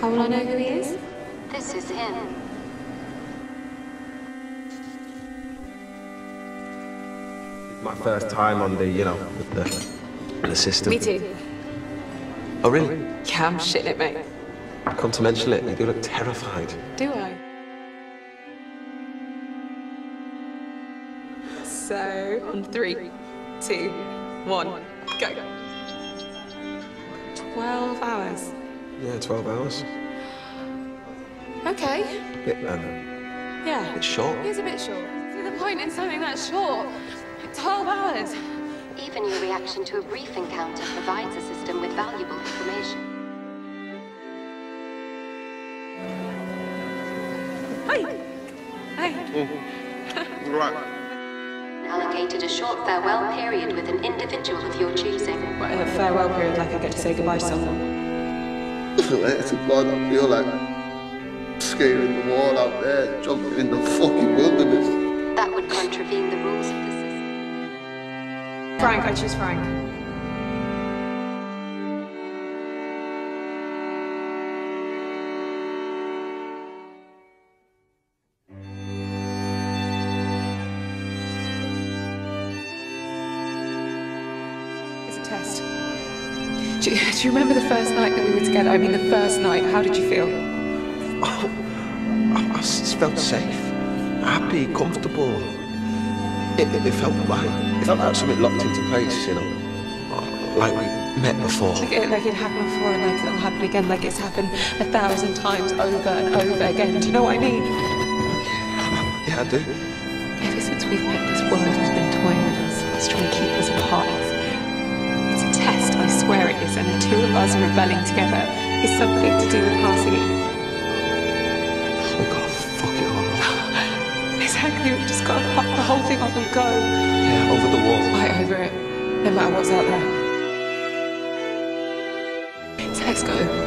How will I know who he is? This is him. It's my first time on the, you know, with the, the system. Me too. Oh, really? Yeah, I'm shitting it, mate. Come to mention it, you do look terrified. Do I? So, on three, two, one, go. 12 hours. Yeah, 12 hours. Okay. Bit, um, Yeah. bit short. It is a bit short. See the point in something that's short? 12 hours. Even your reaction to a brief encounter provides the system with valuable information. Hi. Hi. Right. Allocated a short farewell period with an individual of your choosing. What, a farewell period, like I get to say goodbye to someone. It's a God, I feel like scaling the wall out there, jumping in the fucking wilderness. That would contravene the rules of the system. Frank, I choose Frank. It's a test. Do you, do you remember the first night that we were together? I mean, the first night. How did you feel? Oh, I, I felt safe, happy, comfortable. It, it, it felt right. It felt like something locked into place, you know. Like we met before. Like it, like it happened before and like it'll happen again, like it's happened a thousand times over and over again. Do you know what I mean? Yeah, I do. Ever since we've met, this world has been toying with us. It's trying to keep us apart and the two of us rebelling together is something to do with passing it. We gotta fuck it all off. exactly, we just gotta fuck the whole thing off and go. Yeah, over the wall. Fight over it, no matter what's out there. So let's go.